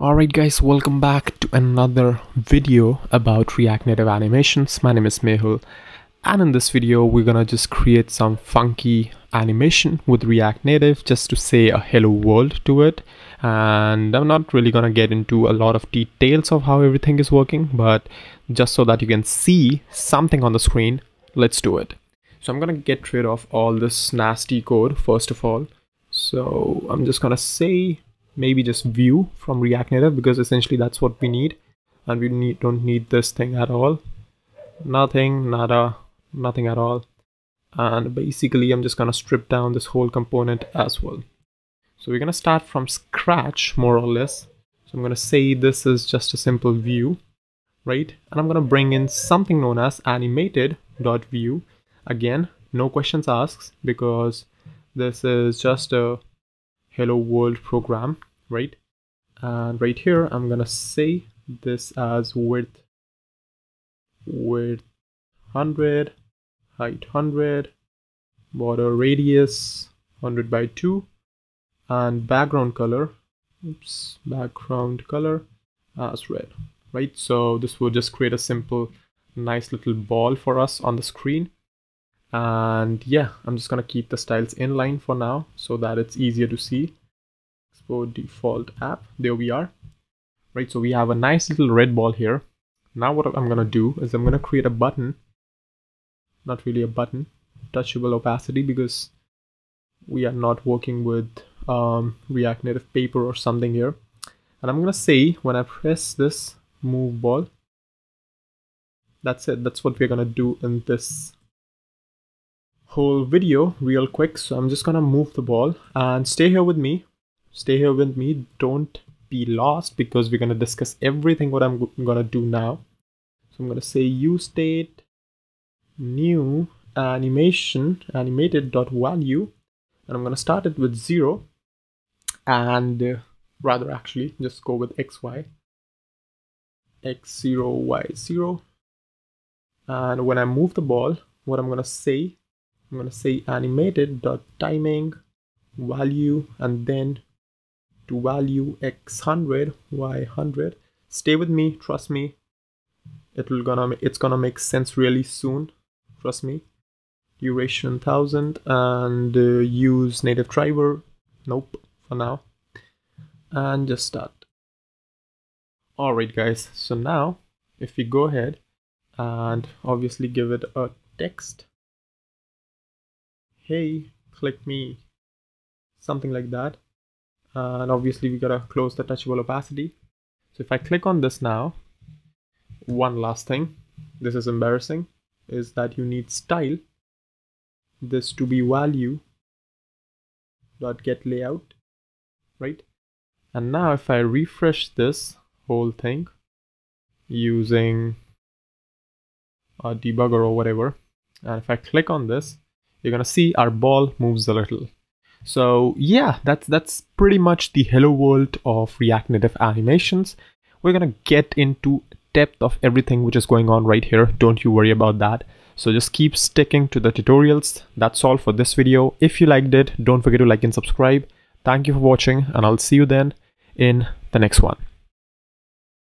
Alright guys, welcome back to another video about React Native animations. My name is Mehul and in this video we're gonna just create some funky animation with React Native just to say a hello world to it and I'm not really gonna get into a lot of details of how everything is working but just so that you can see something on the screen, let's do it. So I'm gonna get rid of all this nasty code first of all. So I'm just gonna say maybe just view from React Native because essentially that's what we need and we need don't need this thing at all. Nothing nada nothing at all. And basically I'm just gonna strip down this whole component as well. So we're gonna start from scratch more or less. So I'm gonna say this is just a simple view right? And I'm gonna bring in something known as animated.view again no questions asked because this is just a hello world program right? And right here I'm gonna say this as width. Width 100 height 100 border radius 100 by 2 and background color oops background color as red right? So this will just create a simple nice little ball for us on the screen. And yeah I'm just gonna keep the styles inline for now so that it's easier to see export default app. There we are. Right so we have a nice little red ball here. Now what I'm gonna do is I'm gonna create a button. Not really a button. Touchable opacity because we are not working with um, React Native paper or something here. And I'm gonna say when I press this move ball that's it. That's what we're gonna do in this whole video real quick. So I'm just gonna move the ball and stay here with me stay here with me. Don't be lost because we're going to discuss everything what i'm going to do now. So i'm going to say use state new animation animated dot value and i'm going to start it with zero. And uh, rather actually just go with xy x0 y0 and when i move the ball what i'm going to say i'm going to say animated dot timing value and then to value x100 y100 stay with me trust me. It will gonna it's gonna make sense really soon trust me. Duration 1000 and uh, use native driver. Nope for now. And just start. Alright guys so now if we go ahead and obviously give it a text. Hey click me. Something like that Uh, and obviously we gotta close the touchable opacity. So if I click on this now one last thing this is embarrassing is that you need style this to be value dot get layout right? And now if I refresh this whole thing using a debugger or whatever and if I click on this you're gonna see our ball moves a little so yeah, that's that's pretty much the hello world of React Native animations. We're gonna get into depth of everything which is going on right here. Don't you worry about that. So just keep sticking to the tutorials. That's all for this video. If you liked it, don't forget to like and subscribe. Thank you for watching and I'll see you then in the next one.